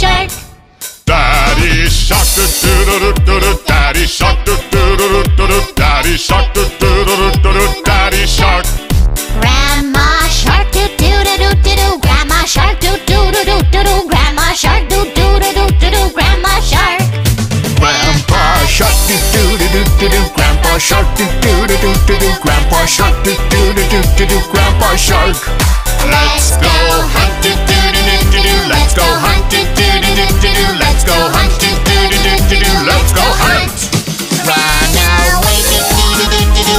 shark. Daddy shark do do do do do. Daddy shark do do do do do do. Daddy shark do do do do do do. Daddy shark. Grandma shark do do do do do do. Grandma shark do do do do do do. Grandma shark do do do do do do. Grandma shark. Grandpa shark do do do do do do. Grandpa shark do do do do do do. Grandpa shark do do do do do do. Grandpa shark.